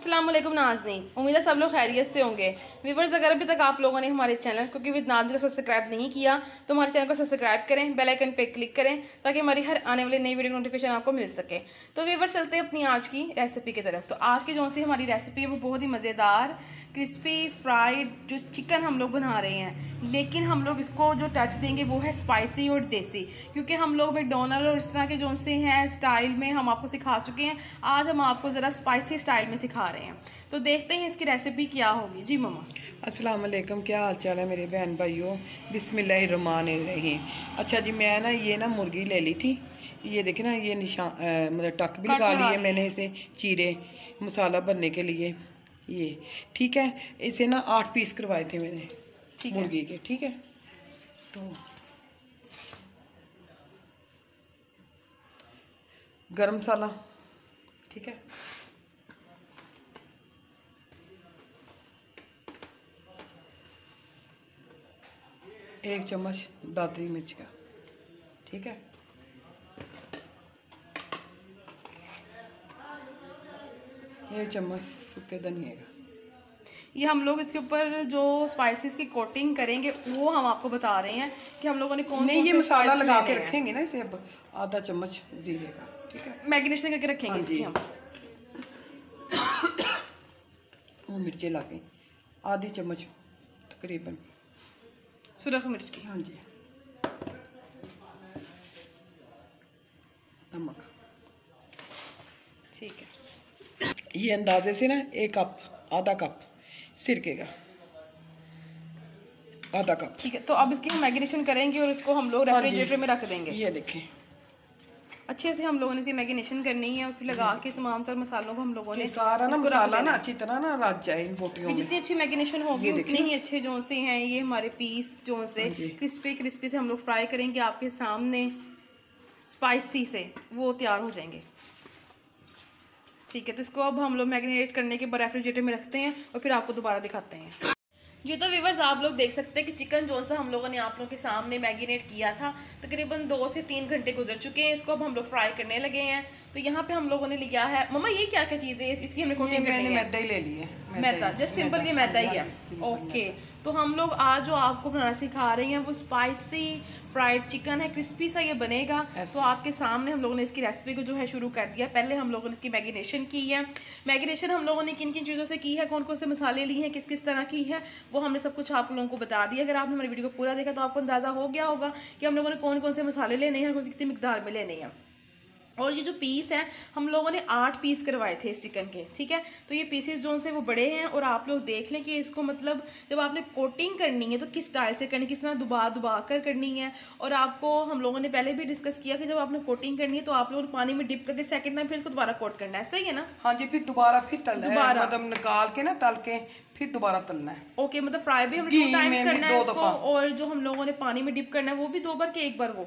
अस्सलाम वालेकुम नाजनीन। उम्मीद है सब लोग खैरियत से होंगे। व्यूवर्स अगर अभी तक आप लोगों ने हमारे चैनल, क्योंकि विद नाज को सब्सक्राइब नहीं किया तो हमारे चैनल को सब्सक्राइब करें बेल आइकन पे क्लिक करें, ताकि हमारी हर आने वाली नई वीडियो नोटिफिकेशन आपको मिल सके। तो व्यूवर्स चलते हैं अपनी आज की रेसिपी की तरफ़। तो आज की जो सी हमारी रेसिपी है, वो बहुत ही मज़ेदार क्रिस्पी फ्राइड जो चिकन हम लोग बना रहे हैं। लेकिन हम लोग इसको जो टच देंगे वो है स्पाइसी और देसी। क्योंकि हम लोग मैकडोनल्ड और इस तरह के जो से हैं स्टाइल में हम आपको सिखा चुके हैं। आज हम आपको ज़रा स्पाइसी स्टाइल में सिखा रहे हैं। तो देखते हैं इसकी रेसिपी क्या होगी। जी ममा अस्सलाम वालेकुम क्या हाल चाल है मेरे बहन भाइयों? बिस्मिल्लाहिर्रहमान रहीम अच्छा जी मैं ना ये ना मुर्गी ले ली थी। ये देखे ना ये निशान मतलब टक भी लगा ली है। मैंने इसे चीरे मसाला बनने के लिए। ये ठीक है? इसे ना आठ पीस करवाए थे मैंने मुर्गी के ठीक है? तो गरम मसाला ठीक है? एक चम्मच दादरी मिर्च का ठीक है? एक चम्मच सूखे धनिया का ये हम लोग इसके ऊपर जो स्पाइसेस की कोटिंग करेंगे वो हम आपको बता रहे हैं कि हम लोगों ने कौन नहीं ये मसाला लगा के रखेंगे ना इसे अब आधा चम्मच जीरे का ठीक है? मैग्नेशन करके रखेंगे हाँ इसकी हम। वो मिर्चें ला के आधी चम्मच तकरीबन। सुरख मिर्च की। हाँ जी। ये अंदाजे से ना एक कप आधा कप सिरके का आधा कप। ठीक है तो अब इसकी हम मैग्नेशन करेंगे और इसको हम लोग रेफ्रिजरेटर हाँ में रख देंगे। ये देखें। अच्छे से हम लोगों ने इसकी मैगिनेशन करनी है और फिर लगा के तमाम तर मसालों को हम लोगों ने सारा ना मसाला ना अच्छी तरह ना रच जाए इन बोटियों जितनी अच्छी मैगिनेशन होगी उतने ही अच्छे जो से हैं ये हमारे पीस जो से क्रिस्पी क्रिस्पी से हम लोग फ्राई करेंगे आपके सामने स्पाइसी से वो तैयार हो जाएँगे। ठीक है तो इसको अब हम लोग मैगनेट करने के बाद रेफ्रिजरेटर में रखते हैं और फिर आपको दोबारा दिखाते हैं। जी तो व्यूवर्स आप लोग देख सकते हैं कि चिकन जोन सा हम लोगों ने आप लोगों के सामने मैगिनेट किया था तकरीबन दो से तीन घंटे गुजर चुके हैं। इसको अब हम लोग फ्राई करने लगे हैं। तो यहाँ पे हम लोगों ने लिया है। मम्मा ये क्या क्या चीज़ है? इसकी हमने कोटिंग मैदा ही ले ली है मैदा जस्ट सिंपल की मैदा ही है। ओके तो हम लोग आज जो आपको बनाना सिखा रहे हैं वो स्पाइसी फ्राइड चिकन है क्रिस्पी सा ये बनेगा। तो आपके सामने हम लोगों ने इसकी रेसिपी को जो है शुरू कर दिया। पहले हम लोगों ने इसकी मैगिनेशन की है। मैगिनेशन हम लोगों ने किन किन चीज़ों से की है कौन कौन से मसाले लिए हैं किस किस तरह की है वो हमने सब कुछ आप लोगों को बता दिया। अगर आपने हमारी वीडियो को पूरा देखा तो आपको अंदाज़ा हो गया होगा कि हम लोगों ने कौन कौन से मसाले लेने हैं कितनी मकदार में लेने हैं। और ये जो पीस हैं हम लोगों ने आठ पीस करवाए थे इस चिकन के ठीक है? तो ये पीसेस जो से वो बड़े हैं और आप लोग देख लें कि इसको मतलब जब आपने कोटिंग करनी है तो किस स्टाइल से करनी किस तरह दुबा दुबा कर करनी है? और आपको हम लोगों ने पहले भी डिस्कस किया कि जब आपने कोटिंग करनी है तो आप लोगों ने पानी में डिप करके सेकेंड टाइम फिर इसको दोबारा कोट करना है। सही है ना? हाँ जी फिर दोबारा फिर तल दोबारा। मतलब निकाल के ना तल के फिर दोबारा तलना है। ओके मतलब फ्राई भी हम टू टाइम्स करना है इसको और जो हम लोगों ने पानी में डिप करना है वो भी दो बार के एक बार वो?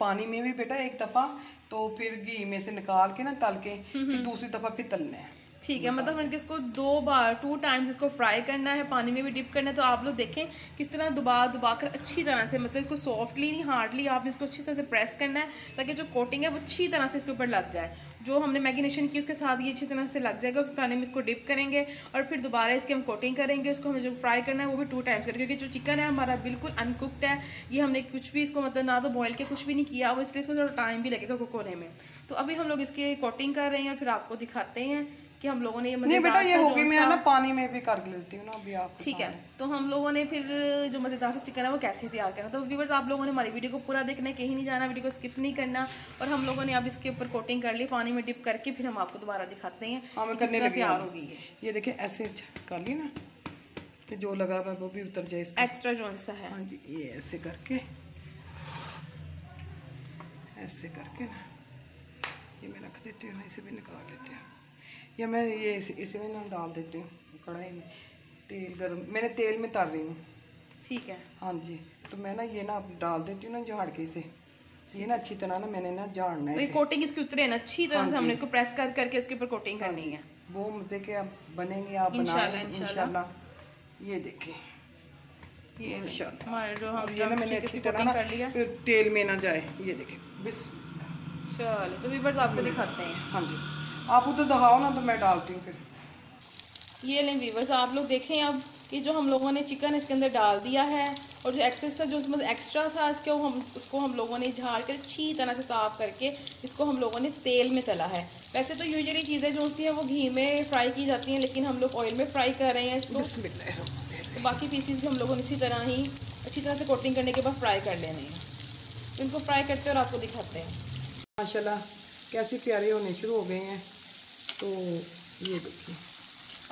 पानी में भी बेटा एक दफ़ा तो फिर घी में से निकाल के ना तल के फिर दूसरी दफ़ा फिर तलना है। ठीक है मतलब हमें इसको दो बार टू टाइम्स इसको फ्राई करना है पानी में भी डिप करना है तो आप लोग देखें किस तरह दुबा दुबा कर अच्छी तरह से मतलब इसको सॉफ्टली नहीं हार्डली आपने इसको अच्छी तरह से प्रेस करना है ताकि जो कोटिंग है वो अच्छी तरह से इसके ऊपर लग जाए। जो हमने मैगिनेशन की, उसके साथ ये अच्छी तरह से लग जाएगा पानी में इसको डिप करेंगे और फिर दोबारा इसकी हम कोटिंग करेंगे, उसको हमें जो फ्राई करना है, वो भी टू टाइम्स करेंगे, क्योंकि जो चिकन है, हमारा बिल्कुल अनकुकड है, ये हमने कुछ भी इसको मतलब ना तो बॉयल के कुछ भी नहीं किया, वो इसलिए इसको थोड़ा टाइम भी लगेगा कुक होने में। तो अभी हम लोग इसकी कोटिंग कर रहे हैं और फिर आपको दिखाते हैं। कि हम लोगों ने ये नहीं बेटा ये होगी मैं ना पानी में भी कर लेती हूँ ना अभी आप ठीक है तो हम लोगों ने फिर जो मज़ेदार सा चिकन है वो कैसे तैयार करना तो व्यूवर्स आप लोगों ने हमारी वीडियो को पूरा देखना कहीं नहीं जाना वीडियो को स्किप नहीं करना और हम लोगों ने अब इसके ऊपर कोटिंग कर ली पानी में डिप करके फिर हम आपको दोबारा दिखाते हैं हाँ करने तैयार होगी ये। देखिए ऐसे कर ली ना कि जो लगा हुआ वो भी उतर जाए एक्स्ट्रा जो सा है। हाँ जी ये ऐसे करके ऐसे करके ना ये मैं रख देती हूँ ना इसे भी निकाल लेती हूँ। या मैं ये इसे में ना डाल देती हूँ कढ़ाई में। तेल गर्म मैंने तेल में तर रही हूँ। ठीक है। हाँ जी तो मैं ना ये ना डाल देती हूँ ना झाड़ के इसे। ये ना अच्छी तरह ना मैंने ना झाड़ना है कोटिंग इसकी उतरे ना अच्छी तरह हाँ से हमने इसको प्रेस कर करके इसके ऊपर कोटिंग हाँ करनी है। वो मज़े के आप बनेंगे आप बनाए इंशाल्लाह ये देखें ये हमारे जो हम ये ना मैंने अच्छी तरह ना तेल में ना जाए ये देखें बस चलो तो व्यूवर्स आपको दिखाते हैं। हाँ जी। आप उधर दबाओ ना तो मैं डालती हूँ फिर। ये लें वीवर्स आप लोग देखें अब कि जो हम लोगों ने चिकन इसके अंदर डाल दिया है और जो एक्सेस था जो उसमें एक्स्ट्रा था इसके हम उसको हम लोगों ने झाड़ कर अच्छी तरह से साफ़ करके इसको हम लोगों ने तेल में तला है। वैसे तो यूजली चीज़ें जो होती हैं वो घी में फ्राई की जाती हैं लेकिन हम लोग ऑयल में फ्राई कर रहे हैं इसको। तो बाकी पीसीज भी हम लोगों ने इसी तरह ही अच्छी तरह से कोटिंग करने के बाद फ्राई कर लेने हैं। तो इनको फ्राई करते हैं और आपको दिखाते हैं। माशाल्लाह कैसे प्यारे होने शुरू हो गए हैं। तो ये देखिए।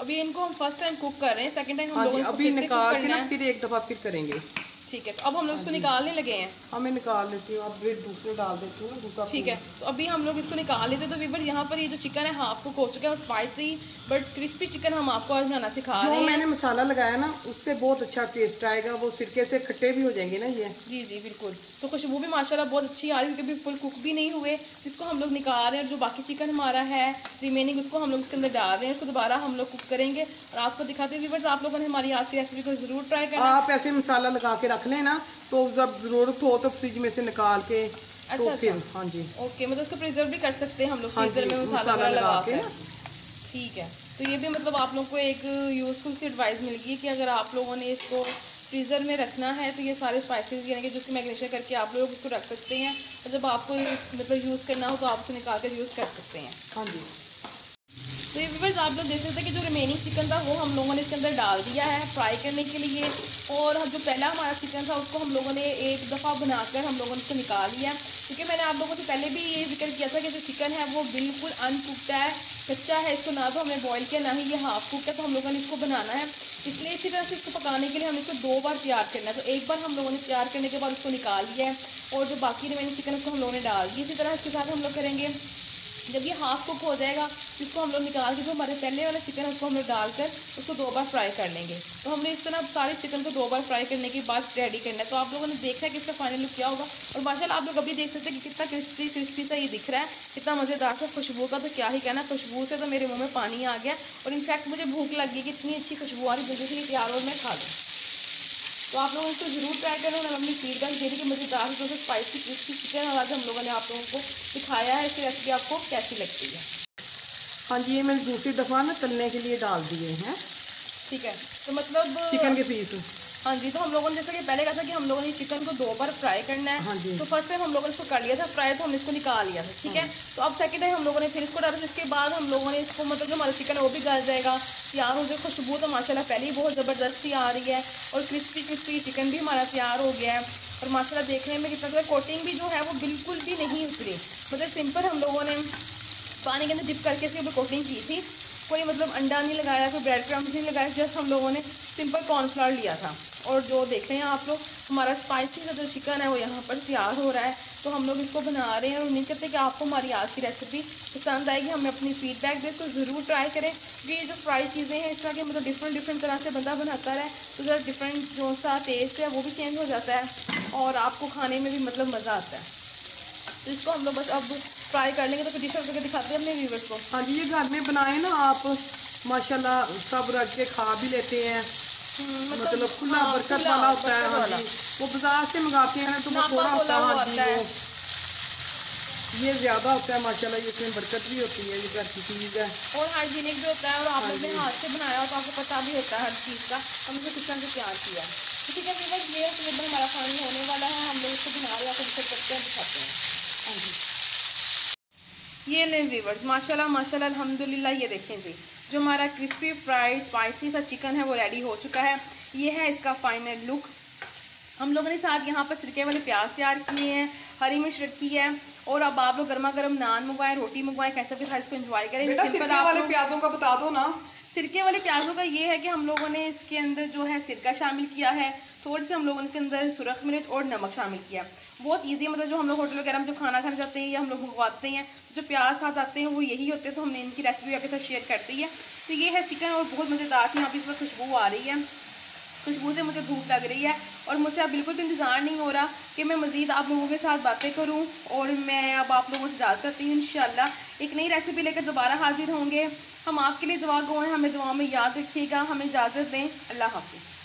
अभी इनको हम फ़र्स्ट टाइम कुक कर रहे हैं सेकंड टाइम हम हाँ लोग अभी निकाल के ना फिर एक दफ़ा फिर करेंगे। ठीक है तो अब हम लोग इसको हाँ निकालने लगे हैं। हाँ मैं निकाल लेती हूँ अब दूसरे डाल देती हूँ दूसरा ठीक है तो अभी हम लोग इसको निकाल लेते हैं। तो वीवर यहाँ पर ये जो चिकन है हाफ़ कुक हो चुका है स्पाइसी बट क्रिस्पी चिकन हम आपको आज बनाना सिखा रहे हैं। मैंने मसाला लगाया ना उससे बहुत अच्छा टेस्ट आएगा वो सिरके से खट्टे भी हो जाएँगे ना ये। जी जी बिल्कुल। तो खुशबू भी माशाल्लाह बहुत अच्छी आ रही है क्योंकि फुल कुक भी नहीं हुए। इसको हम लोग निकाल रहे हैं और जो बाकी चिकन हमारा है रिमेनिंग उसको हम लोग इसके अंदर डाल रहे हैं। उसको दोबारा हम लोग कुक करेंगे। और आपको दिखाते हैं आप लोगों ने हमारी आज की रेसिपी को ज़रूर ट्राई करना। आप ऐसे मसाला लगा के रख लें ना तो जब ज़रूरत हो तो फ्रिज में से निकाल के तो अच्छा, तो फिर अच्छा। हाँ जी। ओके मतलब उसको प्रिजर्व भी कर सकते हैं हम लोग हाँ फ्रीजर में मसाला वगैरह लगा के। ठीक है तो ये भी मतलब आप लोग को एक यूज़फुल सी एडवाइस मिल गई कि अगर आप लोगों ने इसको फ्रीज़र में रखना है तो ये सारे स्पाइसेस यानी कि जिसकी मैगनेशन करके आप लोग इसको रख सकते हैं। और जब आपको मतलब यूज़ करना हो तो आप उसे निकाल कर यूज़ कर सकते हैं। हाँ जी। तो ये व्यूवर्स आप लोग देख सकते हैं कि जो रिमेनिंग चिकन था, वो हम लोगों ने इसके अंदर डाल दिया है फ्राई करने के लिए। और जो पहला हमारा चिकन था, उसको हम लोगों ने एक दफ़ा बनाकर हम लोगों ने उसको निकाल लिया। क्योंकि मैंने आप लोगों से पहले भी ये ज़िक्र किया था कि जो चिकन है, वो बिल्कुल अनकुकड है, कच्चा है, इसको ना तो हमने बॉयल किया, ना ही ये हाफ़ कुक है तो हम लोगों ने इसको बनाना है। इसलिए इसी तरह से इसको पकाने के लिए हमें इसको दो बार तैयार करना है। तो एक बार हम लोगों ने तैयार करने के बाद उसको निकाल लिया है, और जो बाकी रिमेनिंग चिकन उसको हम लोगों ने डाल दिया इसी तरह इसके साथ हम लोग करेंगे जब ये हाफ़ कुक हो जाएगा इसको हम लोग निकाल के जो हमारे पहले वाला चिकन है, उसको हम लोग डालकर उसको दो बार फ्राई कर लेंगे। तो हमने इस तरह सारे चिकन को दो बार फ्राई करने के बाद रेडी करना है। तो आप लोगों ने देखा है कि इसका फाइनल लुक क्या होगा? और माशाल्लाह, आप लोग अभी देख सकते हैं कि कितना क्रिस्पी क्रिस्पी सा ये दिख रहा है। कितना मज़ेदार सा खुशबू का तो क्या ही कहना, खुशबू से तो मेरे मुँह में पानी आ गया। और इनफैक्ट मुझे भूख लग गई कि इतनी अच्छी खुशबू आ रही, जल्दी से तैयार और मैं खा लूँ। तो आप लोग इसको ज़रूर ट्राई करें और अपनी फीडबैक दे रही कि मुझे दाल से स्पाइसी क्रिस्पी चिकन आज हम लोगों ने आप लोगों को दिखाया है इसकी रेसिपी आपको कैसी लगती है। हाँ जी ये मैंने दूसरी दफ़ा ना तलने के लिए डाल दिए हैं। ठीक है तो मतलब चिकन के पीस हाँ जी तो हम लोगों ने जैसे कि पहले कहा था कि हम लोगों ने चिकन को दो बार फ्राई करना है। हाँ तो फ़र्स्ट टाइम हम लोगों ने इसको कर लिया था फ्राई तो हमने इसको निकाल लिया था ठीक है? हाँ। तो अब सेकंड टाइम हम लोगों ने फिर इसको डाला इसके बाद हम लोगों ने इसको मतलब जो हमारा चिकन है वो भी गल जाएगा। तैयार हो जाए खुशबू तो माशाल्लाह पहले ही बहुत ज़बरदस्ती आ रही है और क्रिस्पी क्रिस्पी चिकन भी हमारा तैयार हो गया है। और माशाला देखने में कितना कोटिंग भी जो है वो बिल्कुल भी नहीं उतरी। मतलब सिंपल हम लोगों ने पानी के अंदर डिप करके इसके ऊपर कोटिंग की थी। कोई मतलब अंडा नहीं लगाया, कोई ब्रेड क्रम्स नहीं लगाया जस्ट हम लोगों ने सिंपल कॉर्नफ्लावर लिया था। और जो देख रहे हैं आप लोग, हमारा स्पाइसी का जो चिकन है वो यहाँ पर तैयार हो रहा है। तो हम लोग इसको बना रहे हैं और उम्मीद करते हैं कि आपको हमारी आज की रेसिपी पसंद आएगी। हमें अपनी फीडबैक दे तो ज़रूर ट्राई करें। क्योंकि ये जो फ्राई चीज़ें हैं इस तरह की मतलब डिफरेंट डिफरेंट तरह से बंदा बनाता रहे तो ज़रा डिफरेंट जो सा टेस्ट है वो भी चेंज हो जाता है और आपको खाने में भी मतलब मज़ा आता है। तो इसको हम लोग बस अब फ्राई कर लेंगे तो फिर डिश करके दिखाते हैं अपने व्यूवर्स को। हाँ जी ये घर में बनाए ना आप माशाल्लाह सब रख के खा भी लेते हैं। हम्म, मतलब, मतलब खुला हाँ, बरकत वाला होता है हाँ जी। वो बाज़ार से मंगाते हैं तो वो थोड़ा होता है हाँ जी वो ये ज़्यादा होता है माशाल्लाह ये इसमें बरकत भी होती है ये घर की चीज़ है। और हाइजीनिक भी होता है और आप लोग हाथ से बनाया हो तो आपको पता भी होता है हर चीज़ का हमने किस तरह से तैयार किया ठीक है ये हमारा खाना होने वाला है हम लोग इसको बना रहे हैं आपको करते हैं दिखाते हैं। ये लें वीवर्स माशाल्लाह माशाल्लाह अल्हम्दुलिल्लाह ये देखें जी। जो हमारा क्रिस्पी फ्राइड स्पाइसी सा चिकन है वो रेडी हो चुका है। ये है इसका फाइनल लुक हम लोगों ने साथ यहाँ पर सिरके वाले प्याज तैयार किए हैं हरी मिर्च रखी है और अब आप लोग गर्मा गर्म नान मंगवाएँ रोटी मंगवाएँ कैसे भी साथ इसको एंजॉय करें। सिंपल वाले प्याजों का बता दो ना। सिरके वाले प्याजों का ये है कि हम लोगों ने इसके अंदर जो है सिरका शामिल किया है थोड़ी से हम लोगों ने इसके अंदर सुरख मिर्च और नमक शामिल किया। बहुत इजी मतलब जो हम लोग होटल वगैरह में जब खाना खाने जाते हैं या हम लोग मंगवाते हैं, जो प्याज साथ आते हैं, वो यही होते हैं। तो हमने इनकी रेसिपी आपके साथ शेयर कर दी है। तो ये है चिकन और बहुत मज़ेदार सी यहाँ पर इस पर खुशबू आ रही है। खुशबू से मुझे भूख लग रही है और मुझसे अब बिल्कुल भी इंतज़ार नहीं हो रहा कि मैं मज़ीद आप लोगों के साथ बातें करूँ और मैं अब आप लोगों से जाल चाहती हूँ इन एक नई रेसिपी लेकर दोबारा हाजिर होंगे। हम आपके लिए दुआ गो हैं। हमें दुआ में याद रखिएगा। हमें इजाज़त दें। अल्लाह हाफिज़।